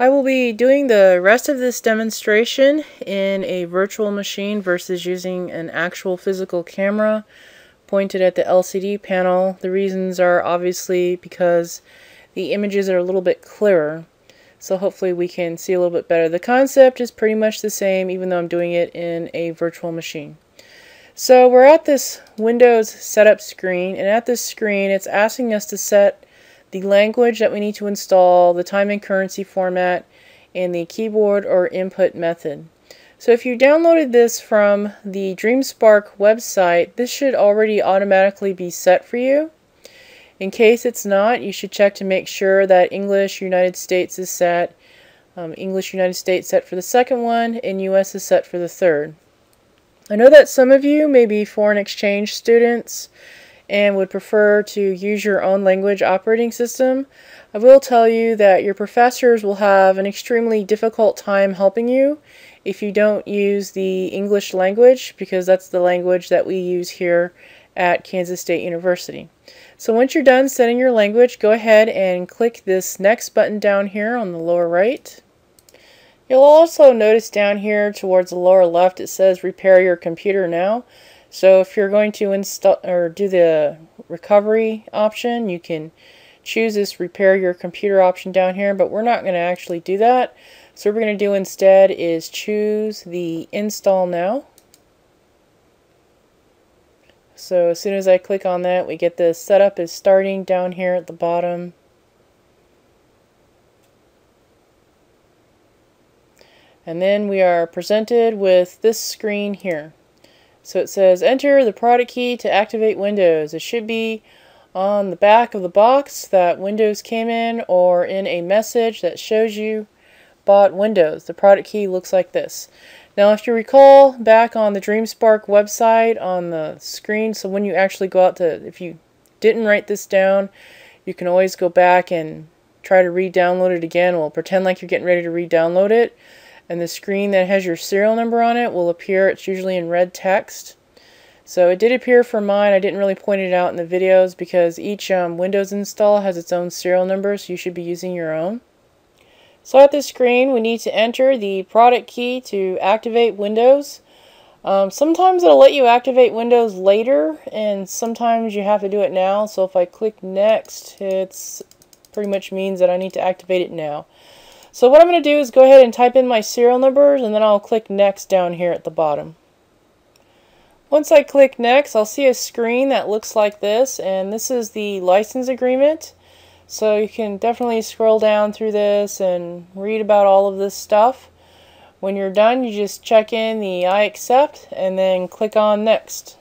I will be doing the rest of this demonstration in a virtual machine versus using an actual physical camera pointed at the LCD panel. The reasons are obviously because the images are a little bit clearer. So hopefully we can see a little bit better. The concept is pretty much the same even though I'm doing it in a virtual machine. So we're at this Windows setup screen and at this screen it's asking us to set the language that we need to install, the time and currency format, and the keyboard or input method. So if you downloaded this from the DreamSpark website, this should already automatically be set for you. In case it's not, you should check to make sure that English United States is set, um, English United States set for the second one, and US is set for the third. I know that some of you may be foreign exchange students and would prefer to use your own language operating system. I will tell you that your professors will have an extremely difficult time helping you if you don't use the English language because that's the language that we use here at Kansas State University. So once you're done setting your language, go ahead and click this next button down here on the lower right. You'll also notice down here towards the lower left it says repair your computer now. So if you're going to install or do the recovery option, you can choose this repair your computer option down here, but we're not going to actually do that. So what we're going to do instead is choose the install now. So as soon as I click on that, we get the setup is starting down here at the bottom. And then we are presented with this screen here. So it says enter the product key to activate Windows. It should be on the back of the box that Windows came in or in a message that shows you bought Windows. The product key looks like this. Now if you recall back on the DreamSpark website on the screen, so when you actually go out to, if you didn't write this down, you can always go back and try to re-download it again. We'll pretend like you're getting ready to re-download it. And the screen that has your serial number on it will appear. It's usually in red text. So it did appear for mine. I didn't really point it out in the videos because each um, Windows install has its own serial number, so you should be using your own. So at this screen, we need to enter the product key to activate Windows. Um, sometimes it'll let you activate Windows later, and sometimes you have to do it now. So if I click Next, it's pretty much means that I need to activate it now. So what I'm going to do is go ahead and type in my serial numbers, and then I'll click Next down here at the bottom. Once I click Next, I'll see a screen that looks like this, and this is the license agreement. So you can definitely scroll down through this and read about all of this stuff. When you're done, you just check in the I accept and then click on next.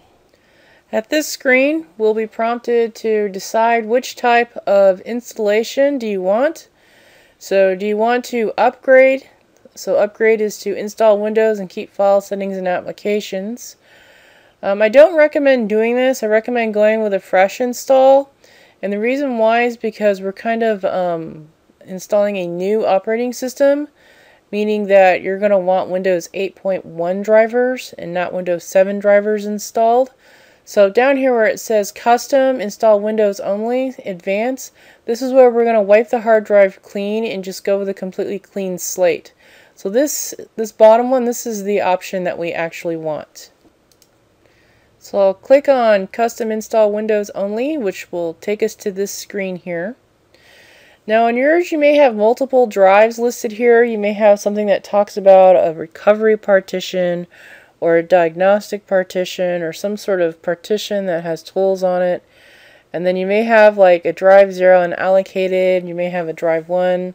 At this screen, we'll be prompted to decide which type of installation do you want. So do you want to upgrade? So upgrade is to install Windows and keep file settings and applications. Um, I don't recommend doing this. I recommend going with a fresh install and the reason why is because we're kind of um, installing a new operating system, meaning that you're going to want Windows 8.1 drivers and not Windows 7 drivers installed. So down here where it says custom, install Windows only, advanced, this is where we're going to wipe the hard drive clean and just go with a completely clean slate. So this, this bottom one, this is the option that we actually want. So I'll click on custom install Windows only, which will take us to this screen here. Now on yours you may have multiple drives listed here. You may have something that talks about a recovery partition or a diagnostic partition or some sort of partition that has tools on it. And then you may have like a drive 0 unallocated, you may have a drive 1,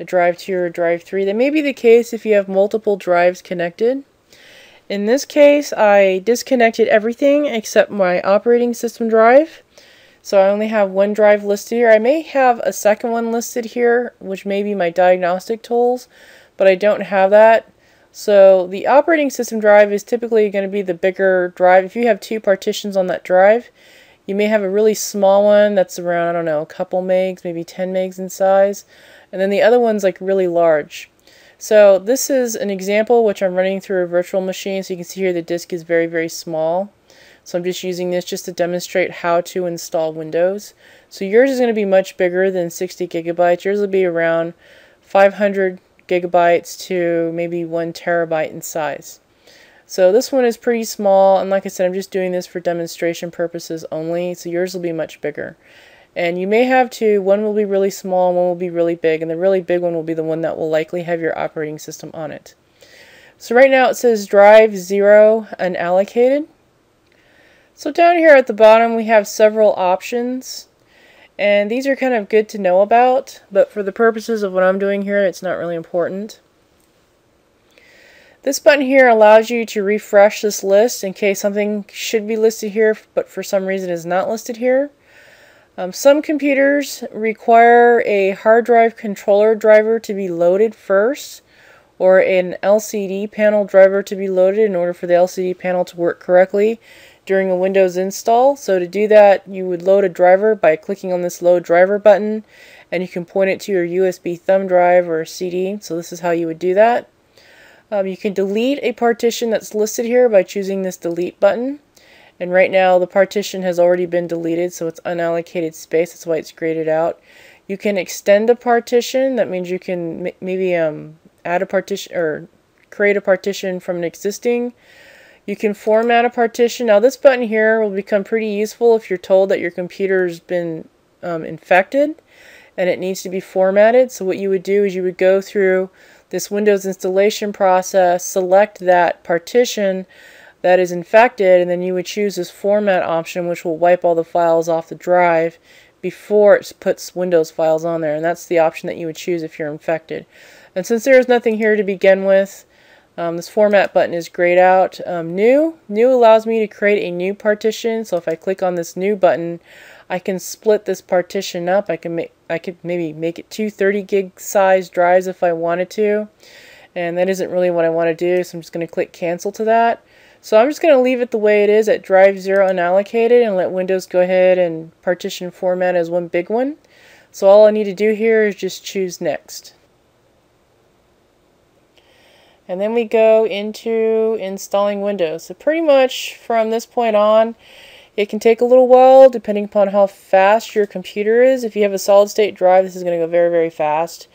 a drive 2, or a drive 3. That may be the case if you have multiple drives connected. In this case, I disconnected everything except my operating system drive. So I only have one drive listed here. I may have a second one listed here, which may be my diagnostic tools, but I don't have that. So the operating system drive is typically going to be the bigger drive. If you have two partitions on that drive, you may have a really small one that's around, I don't know, a couple megs, maybe 10 megs in size. And then the other one's like really large. So this is an example which I'm running through a virtual machine. So you can see here the disk is very, very small. So I'm just using this just to demonstrate how to install Windows. So yours is going to be much bigger than 60 gigabytes. Yours will be around 500 gigabytes to maybe 1 terabyte in size. So this one is pretty small, and like I said, I'm just doing this for demonstration purposes only, so yours will be much bigger. And you may have two, one will be really small, one will be really big, and the really big one will be the one that will likely have your operating system on it. So right now it says drive 0 unallocated. So down here at the bottom we have several options. And these are kind of good to know about, but for the purposes of what I'm doing here, it's not really important. This button here allows you to refresh this list in case something should be listed here, but for some reason is not listed here. Um, some computers require a hard drive controller driver to be loaded first, or an LCD panel driver to be loaded in order for the LCD panel to work correctly during a Windows install. So to do that, you would load a driver by clicking on this load driver button and you can point it to your USB thumb drive or CD. So this is how you would do that. Um, you can delete a partition that's listed here by choosing this delete button. And right now the partition has already been deleted, so it's unallocated space. That's why it's graded out. You can extend a partition. That means you can maybe um, add a partition or create a partition from an existing you can format a partition. Now this button here will become pretty useful if you're told that your computer's been um, infected and it needs to be formatted. So what you would do is you would go through this Windows installation process, select that partition that is infected, and then you would choose this format option which will wipe all the files off the drive before it puts Windows files on there. And that's the option that you would choose if you're infected. And since there is nothing here to begin with, um, this format button is grayed out. Um, new, new allows me to create a new partition. So if I click on this new button, I can split this partition up. I can make, I could maybe make it two 30 gig size drives if I wanted to. And that isn't really what I want to do, so I'm just going to click cancel to that. So I'm just going to leave it the way it is at drive 0 unallocated and let Windows go ahead and partition format as one big one. So all I need to do here is just choose next. And then we go into installing Windows. So pretty much from this point on, it can take a little while depending upon how fast your computer is. If you have a solid state drive, this is going to go very, very fast.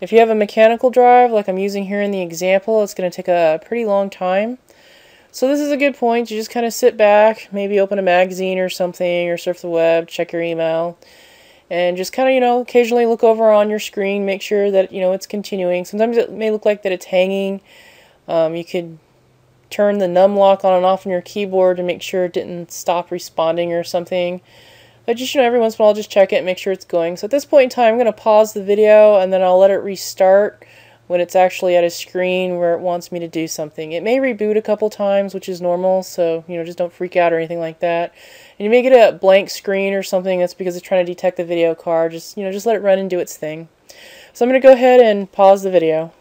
If you have a mechanical drive, like I'm using here in the example, it's going to take a pretty long time. So this is a good point. You just kind of sit back, maybe open a magazine or something, or surf the web, check your email and just kind of you know occasionally look over on your screen make sure that you know it's continuing. Sometimes it may look like that it's hanging. Um, you could turn the num lock on and off on your keyboard to make sure it didn't stop responding or something. But just you know every once in a while just check it make sure it's going. So at this point in time I'm going to pause the video and then I'll let it restart when it's actually at a screen where it wants me to do something. It may reboot a couple times, which is normal, so you know just don't freak out or anything like that. And you may get a blank screen or something. That's because it's trying to detect the video card. Just you know just let it run and do its thing. So I'm going to go ahead and pause the video.